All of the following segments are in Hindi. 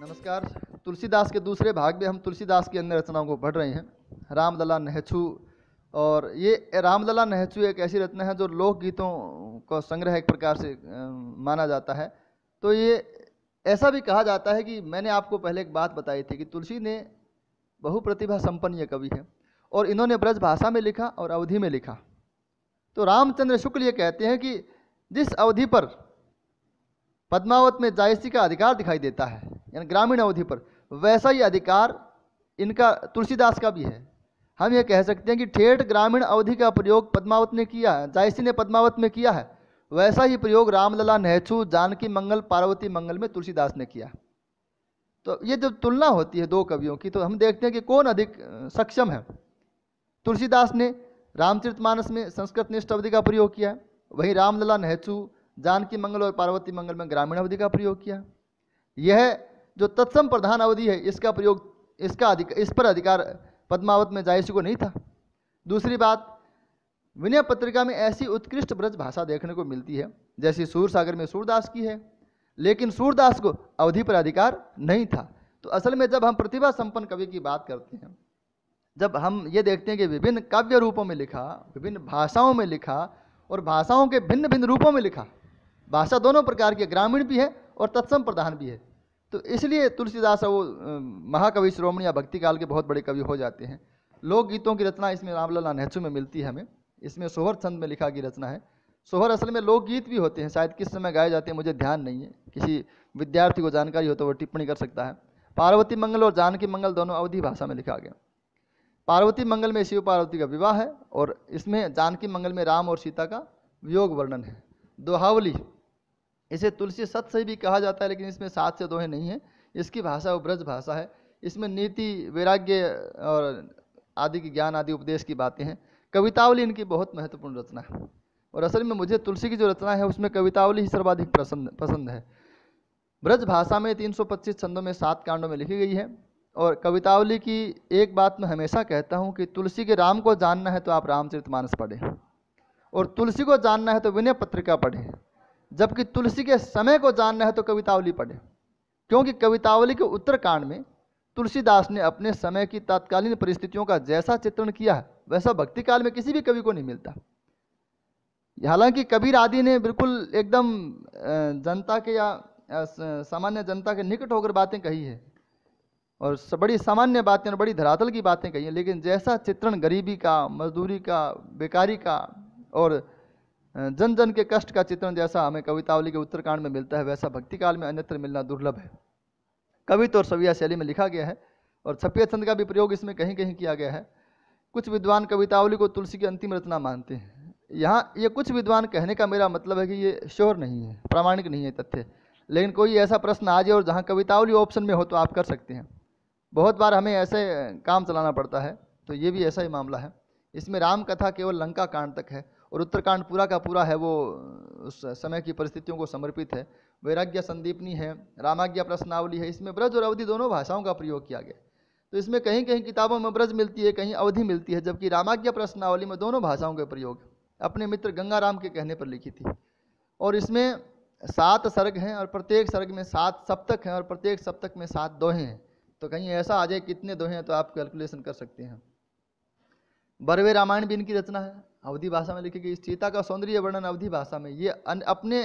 नमस्कार। तुलसीदास के दूसरे भाग में हम तुलसीदास की अन्य रचनाओं को पढ़ रहे हैं। रामलला नहछू और ये रामलला नहछू एक ऐसी रचना है जो लोकगीतों का संग्रह एक प्रकार से माना जाता है। तो ये ऐसा भी कहा जाता है कि मैंने आपको पहले एक बात बताई थी कि तुलसी ने बहुप्रतिभा संपन्न ये कवि है। और इन्होंने ब्रज भाषा में लिखा और अवधि में लिखा। तो रामचंद्र शुक्ल ये कहते हैं कि जिस अवधि पर पद्मावत में जायसी का अधिकार दिखाई देता है, यानी ग्रामीण अवधि पर, वैसा ही अधिकार इनका तुलसीदास का भी है। हम ये कह सकते हैं कि ठेठ ग्रामीण अवधि का प्रयोग पद्मावत ने किया है, जायसी ने पद्मावत में किया है। वैसा ही प्रयोग रामलला नेहचू जानकी मंगल, पार्वती मंगल में तुलसीदास ने किया। तो ये जब तुलना होती है दो कवियों की तो हम देखते हैं कि कौन अधिक सक्षम है। तुलसीदास ने रामचरितमानस में संस्कृत निष्ठ अवधि का प्रयोग किया। वहीं रामलला नेहचू जानकी मंगल और पार्वती मंगल में ग्रामीण अवधि का प्रयोग किया। यह जो तत्सम प्रधान अवधि है, इसका प्रयोग, इसका अधिक, इस पर अधिकार पद्मावत में जायसी को नहीं था। दूसरी बात, विनय पत्रिका में ऐसी उत्कृष्ट ब्रज भाषा देखने को मिलती है, जैसी सूर सागर में सूरदास की है। लेकिन सूरदास को अवधि पर अधिकार नहीं था। तो असल में जब हम प्रतिभा संपन्न कवि की बात करते हैं जब हम ये देखते हैं कि विभिन्न काव्य रूपों में लिखा, विभिन्न भाषाओं में लिखा और भाषाओं के भिन्न भिन्न रूपों में लिखा, भाषा दोनों प्रकार की ग्रामीण भी है और तत्सम प्रधान भी है। तो इसलिए तुलसीदास वो महाकवि श्रोमणी या भक्ति काल के बहुत बड़े कवि हो जाते हैं। लोकगीतों की रचना इसमें रामलला नेहचू में मिलती है हमें। इसमें सोहर छंद में लिखा की रचना है। सोहर असल में लोकगीत भी होते हैं। शायद किस समय गाए जाते हैं मुझे ध्यान नहीं है। किसी विद्यार्थी को जानकारी हो तो वो टिप्पणी कर सकता है। पार्वती मंगल और जानकी मंगल दोनों अवधि भाषा में लिखा गया। पार्वती मंगल में शिव पार्वती का विवाह है और इसमें जानकी मंगल में राम और सीता का वियोग वर्णन है। दोहावली, इसे तुलसी सत से भी कहा जाता है, लेकिन इसमें सात से दोहे नहीं है। इसकी भाषा वो ब्रज भाषा है। इसमें नीति, वैराग्य और आदि की ज्ञान आदि उपदेश की बातें हैं। कवितावली इनकी बहुत महत्वपूर्ण रचना है। और असल में मुझे तुलसी की जो रचना है, उसमें कवितावली ही सर्वाधिक पसंद पसंद है। ब्रज भाषा में 325 छंदों में सात कांडों में लिखी गई है। और कवितावली की एक बात मैं हमेशा कहता हूँ कि तुलसी के राम को जानना है तो आप रामचरितमानस पढ़ें। और तुलसी को जानना है तो विनय पत्रिका पढ़ें। जबकि तुलसी के समय को जानना है तो कवितावली पढ़ें। क्योंकि कवितावली के उत्तरकांड में तुलसीदास ने अपने समय की तत्कालीन परिस्थितियों का जैसा चित्रण किया है वैसा भक्ति काल में किसी भी कवि को नहीं मिलता। हालाँकि कबीर आदि ने बिल्कुल एकदम जनता के या सामान्य जनता के निकट होकर बातें कही है। और बड़ी सामान्य बातें और बड़ी धरातल की बातें कही हैं, लेकिन जैसा चित्रण गरीबी का, मजदूरी का, बेकारी का और जन जन के कष्ट का चित्रण जैसा हमें कवितावली के उत्तरकांड में मिलता है, वैसा भक्ति काल में अन्यत्र मिलना दुर्लभ है। कवित्व और सविया शैली में लिखा गया है और छपिया छंद का भी प्रयोग इसमें कहीं कहीं किया गया है। कुछ विद्वान कवितावली को तुलसी की अंतिम रचना मानते हैं। यहाँ ये कुछ विद्वान कहने का मेरा मतलब है कि ये श्योर नहीं है, प्रामाणिक नहीं है तथ्य। लेकिन कोई ऐसा प्रश्न आ जाए और जहाँ कवितावली ऑप्शन में हो तो आप कर सकते हैं। बहुत बार हमें ऐसे काम चलाना पड़ता है तो ये भी ऐसा ही मामला है। इसमें राम कथा केवल लंका कांड तक है और उत्तरकांड पूरा का पूरा है, वो उस समय की परिस्थितियों को समर्पित है। वैराग्य संदीपनी है, रामाज्ञा प्रश्नावली है, इसमें ब्रज और अवधि दोनों भाषाओं का प्रयोग किया गया। तो इसमें कहीं कहीं किताबों में ब्रज मिलती है, कहीं अवधि मिलती है, जबकि रामाज्ञा प्रश्नावली में दोनों भाषाओं के प्रयोग अपने मित्र गंगाराम के कहने पर लिखी थी। और इसमें सात सर्ग हैं और प्रत्येक सर्ग में सात सप्तक हैं और प्रत्येक सप्तक में सात दोहे हैं। तो कहीं ऐसा आ जाए कितने दोहे हैं तो आप कैलकुलेशन कर सकते हैं। बरवे रामायण भी इनकी रचना है। अवधि भाषा में लिखी गई सीता का सौंदर्य वर्णन अवधि भाषा में ये अन, अपने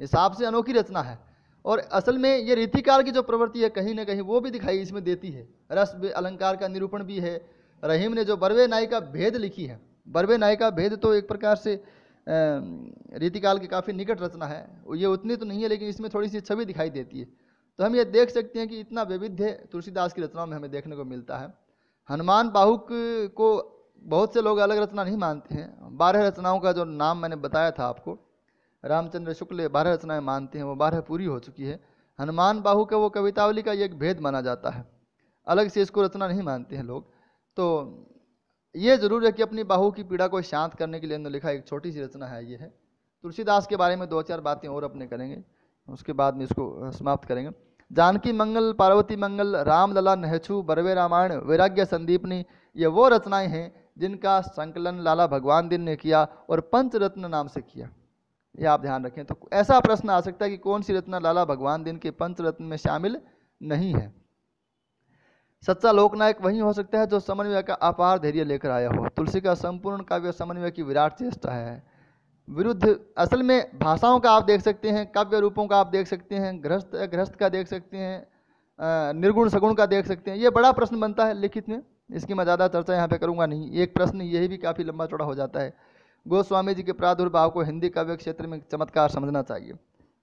हिसाब से अनोखी रचना है। और असल में ये रीतिकाल की जो प्रवृत्ति है कहीं ना कहीं वो भी दिखाई इसमें देती है। रस अलंकार का निरूपण भी है। रहीम ने जो बरवे नाई का भेद लिखी है बरवे नाई का भेद तो एक प्रकार से रीतिकाल की काफ़ी निकट रचना है। ये उतनी तो नहीं है लेकिन इसमें थोड़ी सी छवि दिखाई देती है। तो हम ये देख सकते हैं कि इतना वैविध्य तुलसीदास की रचनाओं में हमें देखने को मिलता है। हनुमान बाहुक को बहुत से लोग अलग रचना नहीं मानते हैं। बारह रचनाओं का जो नाम मैंने बताया था आपको, रामचंद्र शुक्ल बारह रचनाएँ मानते हैं, वो बारह पूरी हो चुकी है। हनुमान बाहु का वो कवितावली का एक भेद माना जाता है। अलग से इसको रचना नहीं मानते हैं लोग। तो ये ज़रूर है कि अपनी बाहु की पीड़ा को शांत करने के लिए इन्होंने लिखा एक छोटी सी रचना है, ये है। तुलसीदास के बारे में दो चार बातें और अपने करेंगे, उसके बाद में इसको समाप्त करेंगे। जानकी मंगल, पार्वती मंगल राम लला नहछू बरवे रामायण, वैराग्य संदीपनी, ये वो रचनाएँ हैं जिनका संकलन लाला भगवान दिन ने किया और पंचरत्न नाम से किया। ये आप ध्यान रखें तो ऐसा प्रश्न आ सकता है कि कौन सी रचना लाला भगवान दिन के पंचरत्न में शामिल नहीं है? सच्चा लोकनायक वही हो सकता है जो समन्वय का अपार धैर्य लेकर आया हो। तुलसी का संपूर्ण काव्य समन्वय की विराट चेष्टा है। विरुद्ध असल में भाषाओं का आप देख सकते हैं, काव्य रूपों का आप देख सकते हैं, गृहस्थ गृहस्थ का देख सकते हैं निर्गुण सगुण का देख सकते हैं। ये बड़ा प्रश्न बनता है लिखित में, इसकी मैं ज़्यादा चर्चा यहाँ पे करूँगा नहीं। एक प्रश्न यही भी काफ़ी लंबा चौड़ा हो जाता है। गोस्वामी जी के प्रादुर्भाव को हिंदी काव्य क्षेत्र में चमत्कार समझना चाहिए।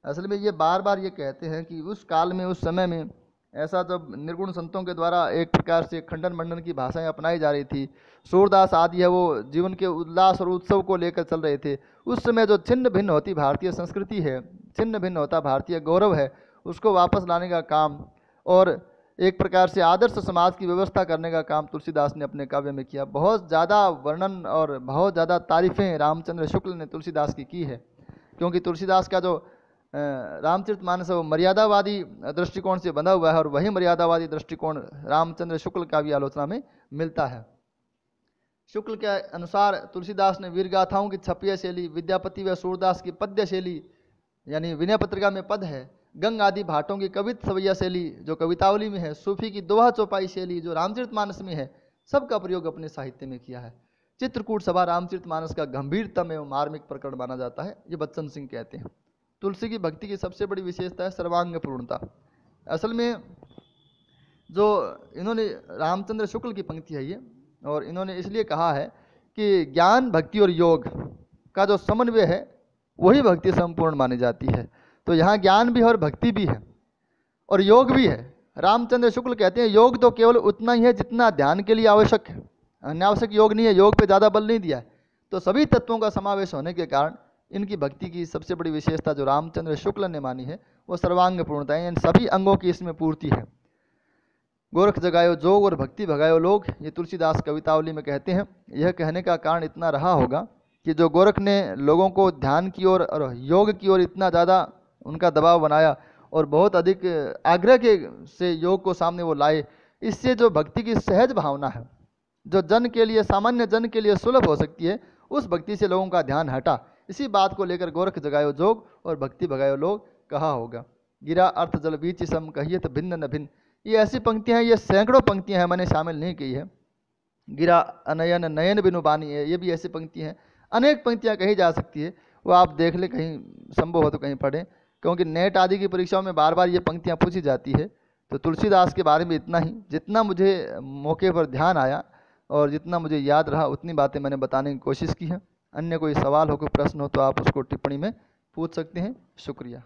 असल में ये बार बार ये कहते हैं कि उस काल में, उस समय में ऐसा जब निर्गुण संतों के द्वारा एक प्रकार से खंडन मंडन की भाषाएँ अपनाई जा रही थी, सूरदास आदि है वो जीवन के उल्लास और उत्सव को लेकर चल रहे थे। उस समय जो छिन्न भिन्न होती भारतीय संस्कृति है, छिन्न भिन्न होता भारतीय गौरव है, उसको वापस लाने का काम और एक प्रकार से आदर्श समाज की व्यवस्था करने का काम तुलसीदास ने अपने काव्य में किया। बहुत ज़्यादा वर्णन और बहुत ज़्यादा तारीफ़ें रामचंद्र शुक्ल ने तुलसीदास की की है, क्योंकि तुलसीदास का जो रामचरित मानस मर्यादावादी दृष्टिकोण से बंधा हुआ है और वही मर्यादावादी दृष्टिकोण रामचंद्र शुक्ल का भी आलोचना में मिलता है। शुक्ल के अनुसार तुलसीदास ने वीर गाथाओं की छपिय शैली, विद्यापति व सूरदास की पद्य शैली, यानी विनय पत्रिका में पद है, गंग आदि भाटों की कवित सवैया शैली, जो कवितावली में है, सूफी की दोहा चौपाई शैली, जो रामचरित मानस में है, सबका प्रयोग अपने साहित्य में किया है। चित्रकूट सभा रामचरित मानस का गंभीरतम एवं मार्मिक प्रकरण माना जाता है, ये बच्चन सिंह कहते हैं। तुलसी की भक्ति की सबसे बड़ी विशेषता है सर्वांग पूर्णता असल में जो इन्होंने रामचंद्र शुक्ल की पंक्ति है ये, और इन्होंने इसलिए कहा है कि ज्ञान, भक्ति और योग का जो समन्वय है, वही भक्ति संपूर्ण मानी जाती है। तो यहाँ ज्ञान भी है और भक्ति भी है, और योग भी है। रामचंद्र शुक्ल कहते हैं, योग तो केवल उतना ही है जितना ध्यान के लिए आवश्यक है। अनावश्यक योग नहीं है, योग पे ज़्यादा बल नहीं दिया है। तो सभी तत्वों का समावेश होने के कारण इनकी भक्ति की सबसे बड़ी विशेषता जो रामचंद्र शुक्ल ने मानी है, वो सर्वांग पूर्णता है। इन सभी अंगों की इसमें पूर्ति है। गोरख जगायो जोग और भक्ति भगायो लोग, ये तुलसीदास कवितावली में कहते हैं। यह कहने का कारण इतना रहा होगा कि जो गोरख ने लोगों को ध्यान की ओर और योग की ओर इतना ज़्यादा उनका दबाव बनाया और बहुत अधिक आग्रह के, से योग को सामने वो लाए, इससे जो भक्ति की सहज भावना है, जो जन के लिए, सामान्य जन के लिए सुलभ हो सकती है, उस भक्ति से लोगों का ध्यान हटा। इसी बात को लेकर गोरख जगायो जोग और भक्ति भगायो लोग, कहा होगा? गिरा अर्थ जल बीच सम, कहिए तो भिन्न न भिन्न। ये ऐसी पंक्तियाँ हैं, ये सैकड़ों पंक्तियाँ हैं, मैंने शामिल नहीं की है। गिरा अनयन, नयन बिनु बानी है, ये भी ऐसी पंक्तियाँ हैं। अनेक पंक्तियाँ कही जा सकती है, वो आप देख ले, कहीं संभव हो तो कहीं पढ़ें। क्योंकि नेट आदि की परीक्षाओं में बार बार ये पंक्तियाँ पूछी जाती है। तो तुलसीदास के बारे में इतना ही। जितना मुझे मौके पर ध्यान आया और जितना मुझे याद रहा, उतनी बातें मैंने बताने की कोशिश की है। अन्य कोई सवाल हो, कोई प्रश्न हो तो आप उसको टिप्पणी में पूछ सकते हैं शुक्रिया